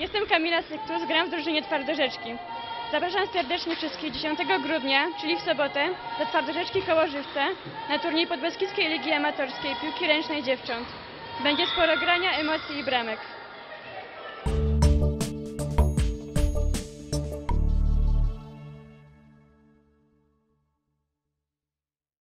Jestem Kamila Syktus, gram w drużynie Twardorzeczki. Zapraszam serdecznie wszystkich 10 grudnia, czyli w sobotę, do Twardorzeczki Kołożywce na turniej Podbeskidzkiej Ligi Amatorskiej Piłki Ręcznej Dziewcząt. Będzie sporo grania, emocji i bramek.